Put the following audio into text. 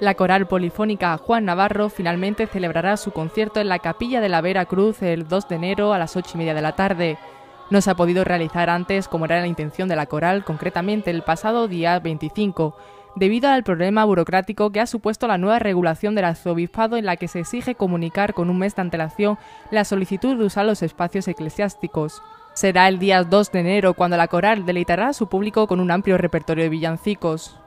La coral polifónica Juan Navarro finalmente celebrará su concierto en la Capilla de la Vera Cruz el 2 de enero a las 8 y media de la tarde. No se ha podido realizar antes como era la intención de la coral, concretamente el pasado día 25, debido al problema burocrático que ha supuesto la nueva regulación del arzobispado en la que se exige comunicar con un mes de antelación la solicitud de usar los espacios eclesiásticos. Será el día 2 de enero cuando la coral deleitará a su público con un amplio repertorio de villancicos.